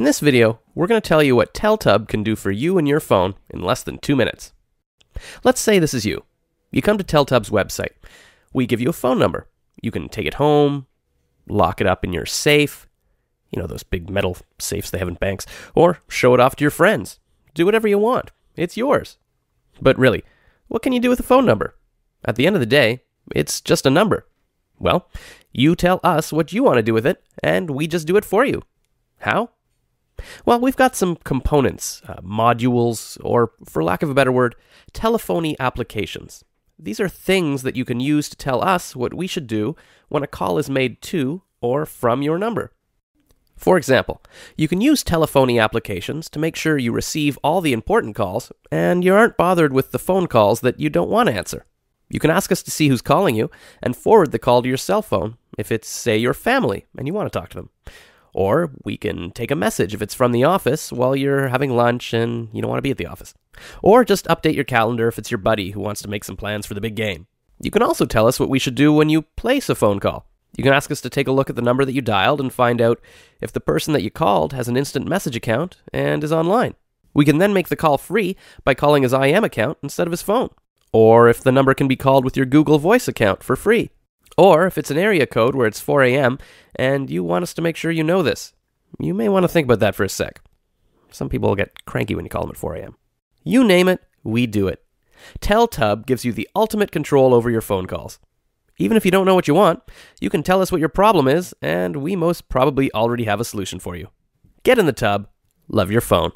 In this video, we're going to tell you what TELTUB can do for you and your phone in less than two minutes. Let's say this is you. You come to TELTUB's website. We give you a phone number. You can take it home, lock it up in your safe, you know, those big metal safes they have in banks, or show it off to your friends. Do whatever you want. It's yours. But really, what can you do with a phone number? At the end of the day, it's just a number. Well, you tell us what you want to do with it, and we just do it for you. How? Well, we've got some components, uh, modules, or for lack of a better word, telephony applications. These are things that you can use to tell us what we should do when a call is made to or from your number. For example, you can use telephony applications to make sure you receive all the important calls and you aren't bothered with the phone calls that you don't want to answer. You can ask us to see who's calling you and forward the call to your cell phone if it's, say, your family and you want to talk to them. Or we can take a message if it's from the office while you're having lunch and you don't want to be at the office. Or just update your calendar if it's your buddy who wants to make some plans for the big game. You can also tell us what we should do when you place a phone call. You can ask us to take a look at the number that you dialed and find out if the person that you called has an instant message account and is online. We can then make the call free by calling his IM account instead of his phone. Or if the number can be called with your Google Voice account for free. Or if it's an area code where it's 4 a.m. and you want us to make sure you know this. You may want to think about that for a sec. Some people get cranky when you call them at 4 a.m. You name it, we do it. TELTUB gives you the ultimate control over your phone calls. Even if you don't know what you want, you can tell us what your problem is, and we most probably already have a solution for you. Get in the tub. Love your phone.